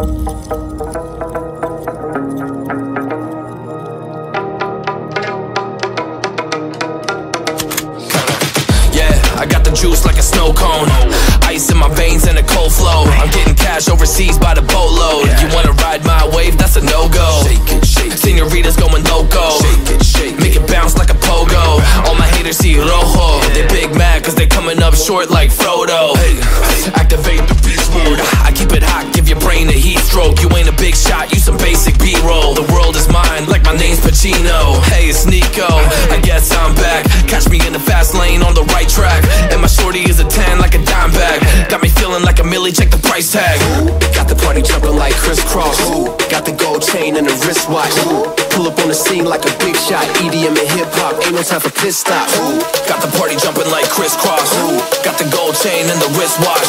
Yeah, I got the juice like a snow cone. Ice in my veins and a cold flow. I'm getting cash overseas by the boatload. You wanna ride my wave? That's a no go. Senoritas going loco. Make it bounce like a pogo. All my haters see rojo. They big mad cause they coming up short like Frodo. Activate the beast mode. I keep it hot, your brain a heat stroke. You ain't a big shot, you some basic B-roll. The world is mine, like my name's Pacino. Millie, check the price tag. Got the party jumping like Kris Kross. Got the gold chain and the wristwatch. Pull up on the scene like a big shot. EDM and hip hop, ain't no time for pit stops. Got the party jumping like Kris Kross. Got the gold chain and the wristwatch.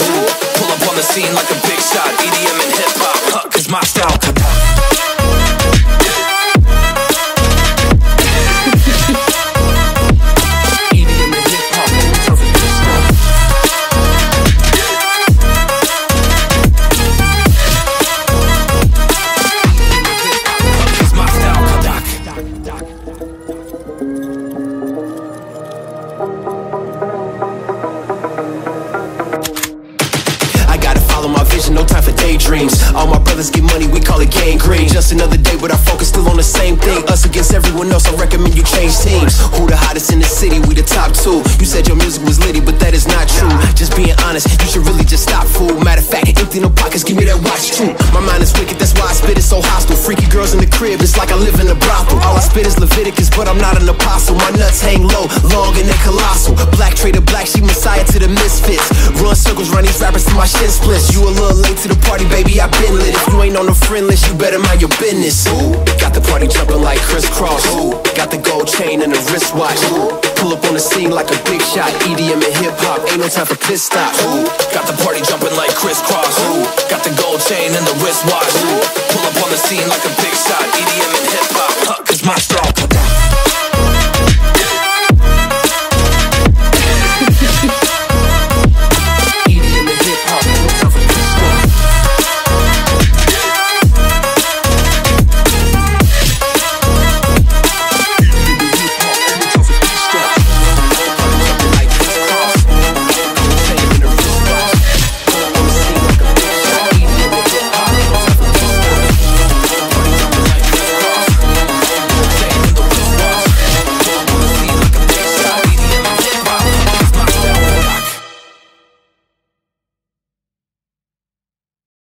Pull up on the scene like a big shot. EDM and hip hop, Just another day, but our focus still on the same thing. Us against everyone else, I recommend you change teams. Who the hottest in the city? We the top two. You said your music was litty, but that Is wicked, that's why I spit it so hostile. Freaky girls in the crib, it's like I live in a brothel. All I spit is Leviticus, but I'm not an apostle. My nuts hang low, long and they colossal. Black trader, black, she messiah to the misfits. Run circles, run these rappers to my shin splits. You a little late to the party, baby, I been lit. If you ain't on the friend list, you better mind your business. Ooh, got the party jumping like Kris Kross. Ooh, got the gold chain and the wristwatch. Ooh, pull up on the scene like a big shot. EDM and hip hop, ain't no time for pit stops. Ooh, got the party jumping like Kris Kross. Ooh, got the